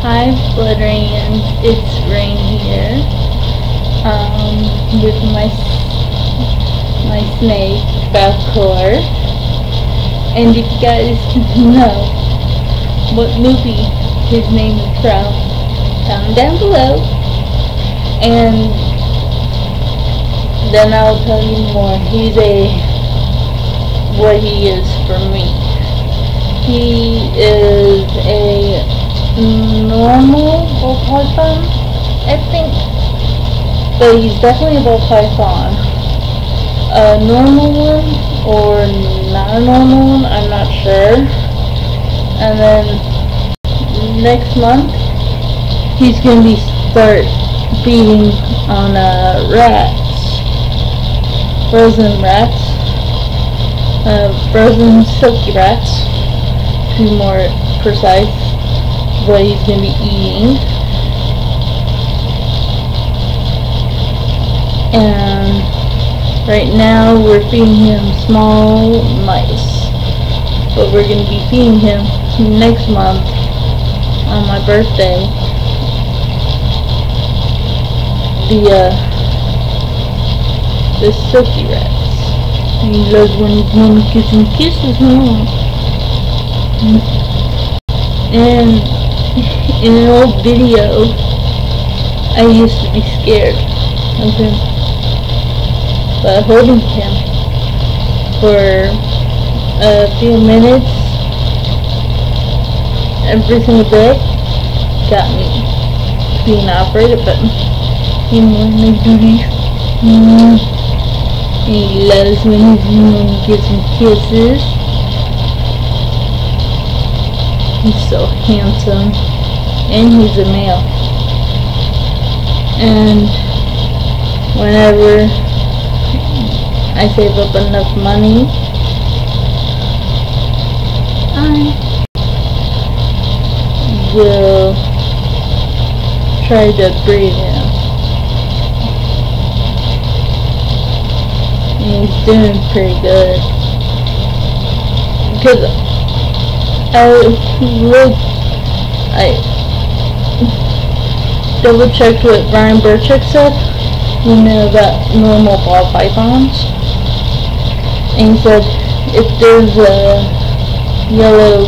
Hi, Flutterians. It's Rayne here. Um, with my my snake, Falkor. And if you guys know what movie his name is from, comment down below. And then I'll tell you more. He's a what he is for me. He is a normal ball python, I think. But he's definitely a ball python. A normal one or not a normal one, I'm not sure. And then next month, he's going to be start feeding on uh, rats. Frozen rats. Uh, frozen silky rats, to be more precise what he's going to be eating. And right now we're feeding him small mice. But we're going to be feeding him next month on my birthday. The, uh, the silky rats. He loves when his mama kisses kisses him. And in an old video, I used to be scared of him. But holding him for a few minutes every single day got me being operated, but he do these. Mm, he loves when he gives me kisses. He's so handsome and he's a male. And whenever I save up enough money, I will try to breed him. And he's doing pretty good. Because I look, I double checked what Brian Barczyk said, you know, about normal ball pythons. And he said if there's a yellow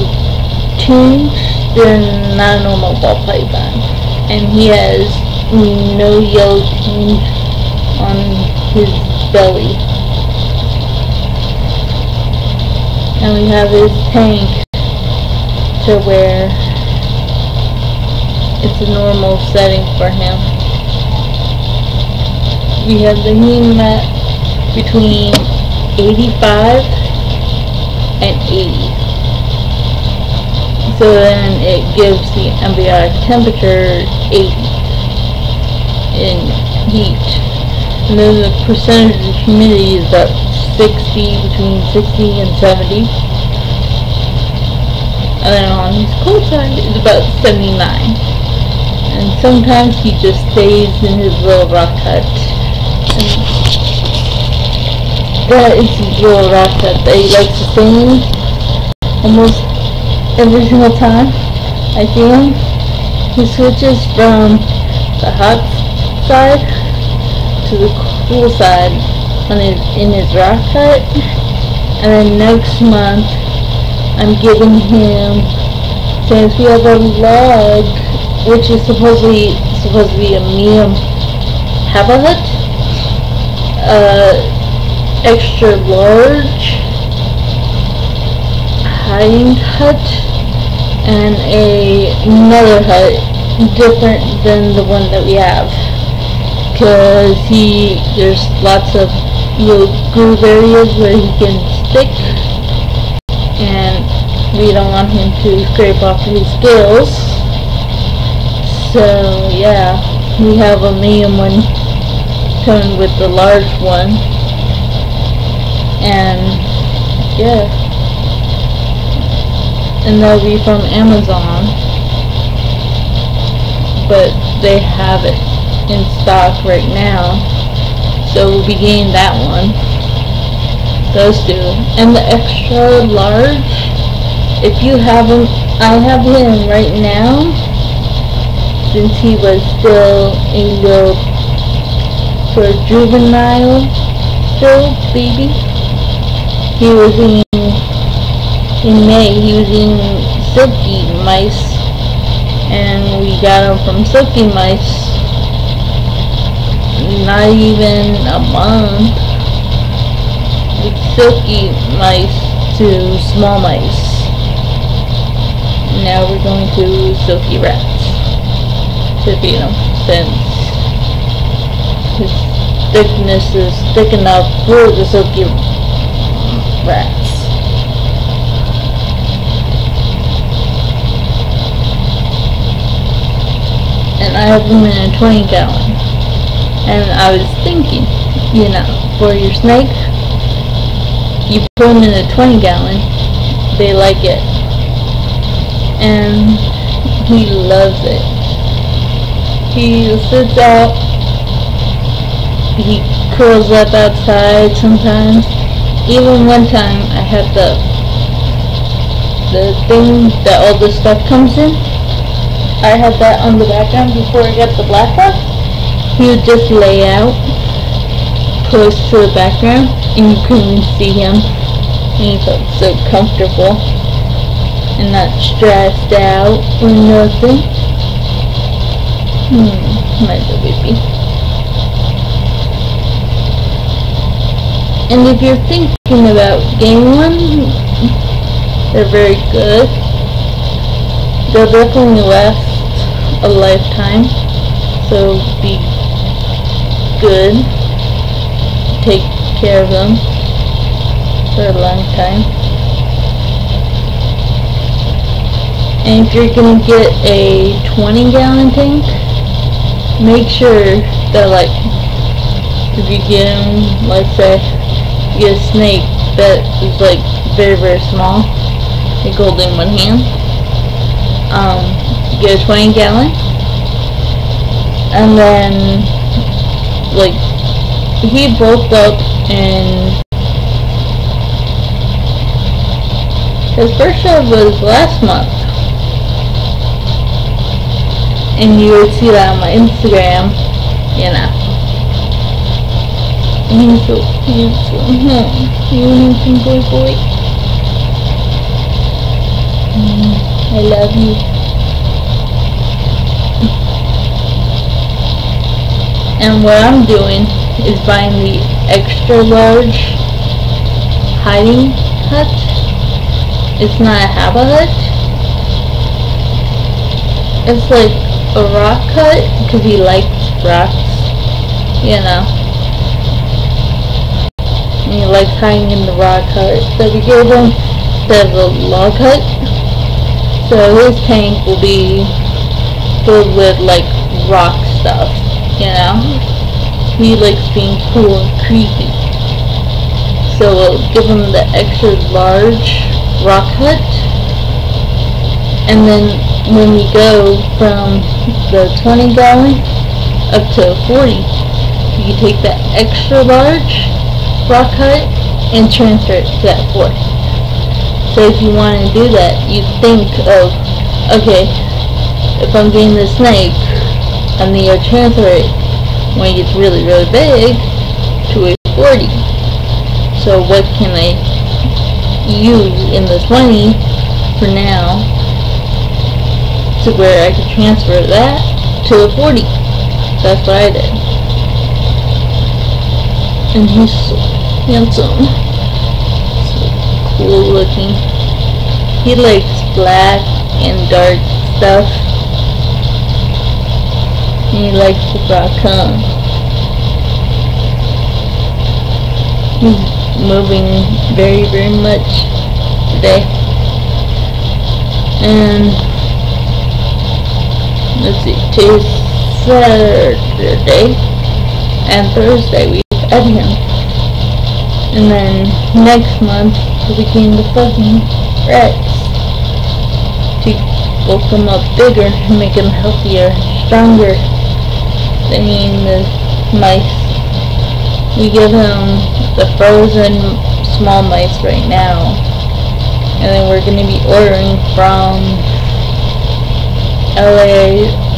tinge, they're not a normal ball python. And he has no yellow tinge on his belly. And we have his tank to where it's a normal setting for him. We have the heat mat between 85 and 80. So then it gives the ambient temperature 80 in heat. And then the percentage of humidity is about 60, between 60 and 70. And then on his cold side, it's about 79 and sometimes he just stays in his little rock hut. And that is his little rock hut that he likes to stay in almost every single time I think. He switches from the hot side to the cool side on his, in his rock hut. And then next month, I'm giving him, since we have a log which is supposedly supposed to be a medium habitat, uh, extra large hiding hut, and a another hut different than the one that we have. Cause he, there's lots of little groove areas where he can stick, we don't want him to scrape off his scales. So yeah, we have a medium one coming with the large one. And yeah. And they'll be from Amazon. But they have it in stock right now. So we'll be getting that one. Those two. And the extra large, if you have them, I have him right now since he was still a little for juvenile still baby. He was eating in May he was in silky mice and we got him from silky mice not even a month with silky mice to small mice now we're going to silky rats to feed him since his thickness is thick enough for the silky rats. And I have them in a 20 gallon. And I was thinking you know for your snake you put them in a 20 gallon they like it and he loves it. He sits out, he curls up outside sometimes. Even one time I had the the thing that all the stuff comes in. I had that on the background before I got the black one. He would just lay out close to the background and you couldn't see him. And he felt so comfortable and not stressed out or nothing. Hmm, my little baby. And if you're thinking about getting one, they're very good. They'll definitely last a lifetime, so be good. Take care of them for a long time. And if you're going to get a 20 gallon tank, make sure that like, if you get them, let's say, you get a snake that is like very, very small, you hold in one hand, um, get a 20 gallon, and then, like, he bulked up and his first shot was last month and you would see that on my Instagram, you know. He's so huh? You handsome boy boy. Mm, I love you. And what I'm doing is buying the extra large hiding hut. It's not a habit hut. It's like a rock cut because he likes rocks, you know. And he likes hiding in the rock cut. So we gave him the log hut. So his tank will be filled with like rock stuff, you know. He likes being cool and creepy. So we'll give him the extra large rock hut. And then when you go from the 20 gallon up to 40, you take that extra large rock hut and transfer it to that 40. So if you want to do that, you think of, okay, if I'm getting the snake, I need to transfer it when it gets really, really big to a 40. So what can I use in the 20 for now to where I could transfer that to a 40. That's what I did. And he's so handsome. So cool looking. He likes black and dark stuff. And he likes the raccoon. He's moving very, very much today. And let's see, today's Saturday and Thursday we fed him. And then next month we became the fucking rats to bulk them up bigger and make them healthier, stronger. I mean the mice. We give him the frozen small mice right now. And then we're going to be ordering from LA